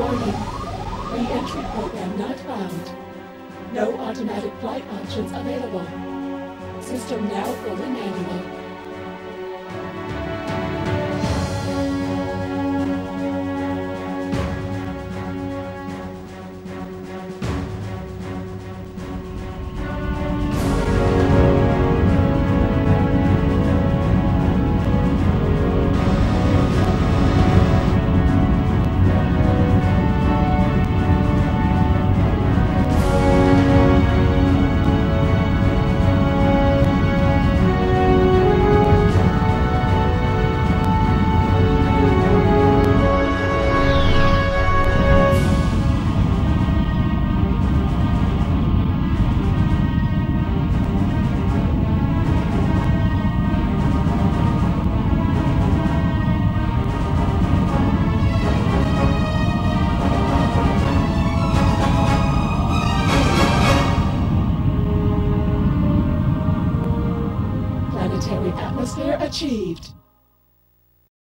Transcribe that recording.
Warning. Re-entry program not found. No automatic flight options available. System now fully manual. Planetary atmosphere achieved.